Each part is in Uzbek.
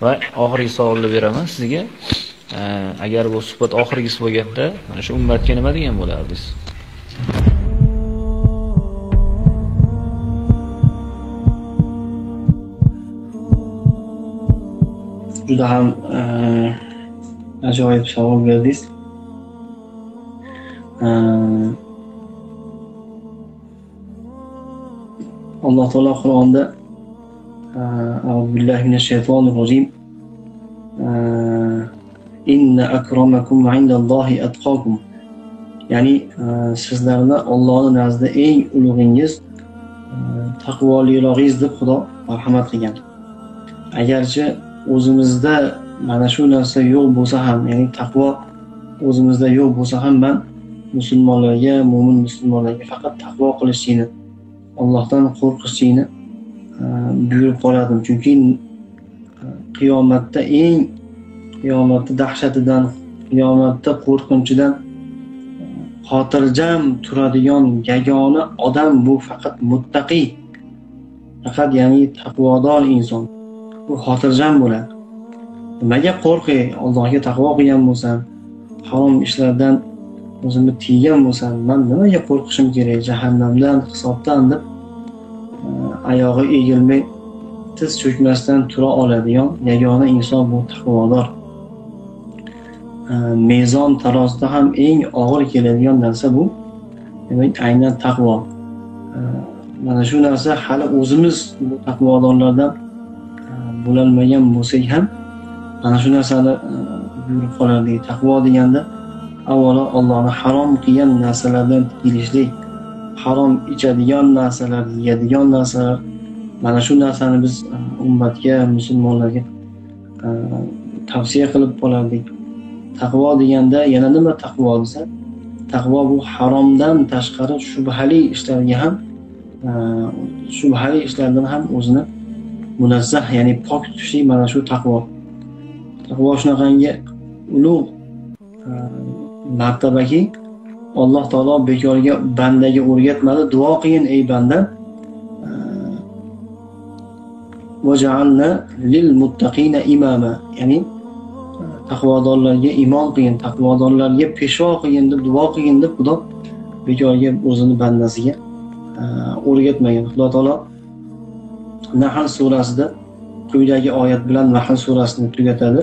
va oxirgi savolni beraman sizga. Agar bu suhbat oxirgisi bo'lganda mana shu ummatga nima degan bo'lardingiz? Juda ham e, ajoyib savol berdingiz. E, Alloh taolo qur'onda أعوذ بالله من الشيطان الرجيم إن أكرمكم عند الله أتقاكم ya'ni sizlarni Allohning nazdida eng ulug'ingiz taqvolirog'ingiz deb Xudo marhamat qilgan agarchi o'zimizda mana shu narsa yo'q bo'lsa ham ya'ni taqvo o'zimizda yo'q bo'lsa ham man musulmonlarga mo'min musulmonlarga faqat taqvo qilishlikni Allohdan qo'rqishlikni buyurib qoladim chunki e, qiyomatda eng qiyomatni dahshatidan qiyomatda qo'rqinchidan e, xotirjam turadigan yagona odam bu faqat muttaqiy faqat ya'ni taqvodor inson. U xotirjam bo'ladi. Nimaga qo'rqay allohga taqvo qilgan bo'lsam harom ishlardan o'zimni tiygan bo'lsam man nimaga qo'rqishim kerak? Jahannamdan hisobdan deb oyog'i egilmay tiz cho'kmasdan tura oladigan yagona inson bu taqvodor. Mezon tarozida ham eng og'ir keladigan narsa bu. Demak aynan taqvo. Mana shu narsa hali o'zimiz bu taqvodorlardan e, bo'lolmagan bo'lsak ham mana shu narsani e, buyurib qolardik. Taqvo deganda avvalo allohni harom qilgan narsalardan tiyilishlik harom ichadigan narsalar yeyadigan narsalar. Mana shu narsani biz e, ummatga musulmonlarga e, tavsiya qilib qolardik. Taqvo deganda yana nima taqvo desa taqvo bu haromdan tashqari shubhali ishlarga ham e, shubhali ishlardan ham o'zini munazzah ya'ni pok tutishlik mana shu taqvo. Taqvo shunaqangi ulug' martabaki alloh taolo bekorga bandaga o'rgatmadi. Duo qilgin ey banda. Ya'ni taqvodorlarga imom qilgin taqvodorlarga peshvo qilgin deb duo qilgin deb xudo bekorga o'zini bandasiga o'rgatmagan. Xudo taolo nahl surasida quyidagi oyat bilan nahl surasini tugatadi.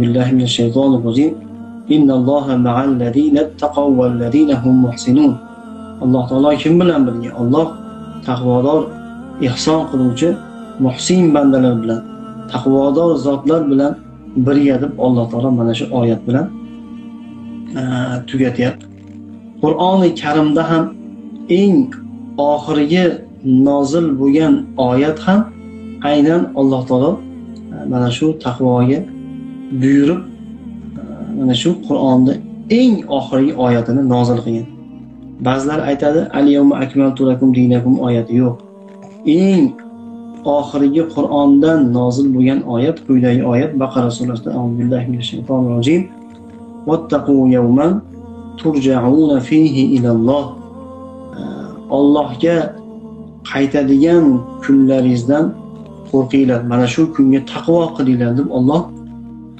Billahi minash shaytonir rojim. Alloh taolo kim bilan birga? Olloh taqvodor ehson qiluvchi muhsin bandalar bilan taqvodor zotlar bilan birga deb alloh taolo mana shu oyat bilan e, tugatyapti. Qur'oni karimda ham eng oxirgi nozil bo'lgan oyat ham aynan alloh taolo e, mana shu taqvoga buyurib mana shu qur'onni eng oxirgi oyatini nozil qilgan. Ba'zilar aytadi dinakum oyati yo'q. Eng oxirgi qur'ondan nozil bo'lgan oyat quyidagi oyat baqara surasida billahi minash shaytonir rojim. Vattaqu yawman turja'una fihi ilalloh. Allohga qaytadigan kunlaringizdan qo'rqinglar. Mana shu kunga taqvo qilinglar deb Alloh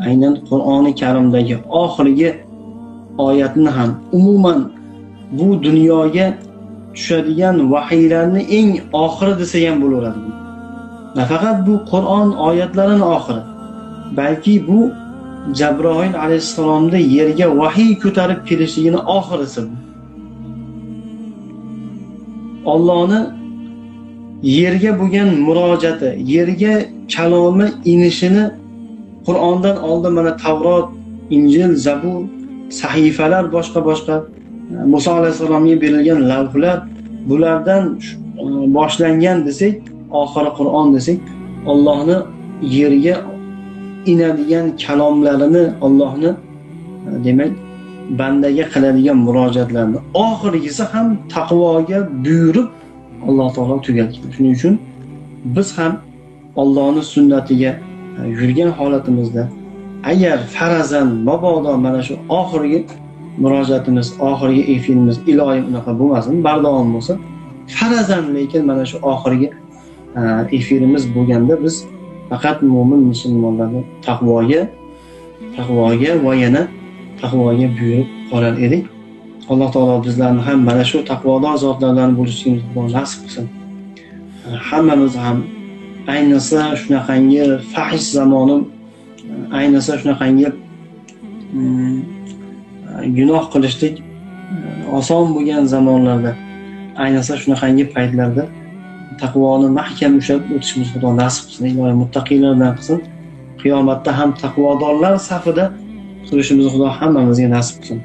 aynan Qur'oni Karimdagi oxirgi oyatni ham umuman bu dunyoga tushadigan vahiylarni eng oxiri desa ham bo'laveradi. Nafaqat bu Qur'on oyatlarining oxiri, balki bu Jabroil alayhissalomni yerga vahiy ko'tarib kelishligini oxirisi ollohni yerga bo'lgan murojaati, yerga kalomi inishini Qur'ondan oldin mana Tavrot, Injil, Zabur, sahifalar boshqa boshqa e, Muso alayhissalomga berilgan lavhlar bulardan e, boshlangan desak, oxiri Qur'on desak, Allohni yerga inadigan kalomlarini, Allohni e, demak bandaga qiladigan murojaatlarni oxirgisi ham taqvoga buyurib Alloh taolo tugatgan. Shuning uchun biz ham Allohning sunnatiga yurgan holatimizda agar farazan mabodo mana shu oxirgi murojaatimiz oxirgi efirimiz iloyim unaqa bo'lmasin bardavom bo'lsin farazan lekin mana shu oxirgi e, efirimiz bo'lganda biz faqat mo'min musulmonlarni taqvoga taqvoga va yana taqvoga buyurib qolar edik. Alloh taolo bizlarni ham mana shu taqvodor zotlardan bo'lishimizni nasib qilsin. E, hammamiz ham ayniqsa shunaqangi fahish zamoni ayniqsa shunaqangi mm, gunoh qilishlik mm, oson bo'lgan zamonlarda ayniqsa shunaqangi paytlarda taqvoni mahkam ushlab o'tishimiz xudo nasib qilsin ilohiy muttaqiylardan qilsin. Qiyomatda ham taqvodorlar safida turishimizni xudo hammamizga nasib qilsin.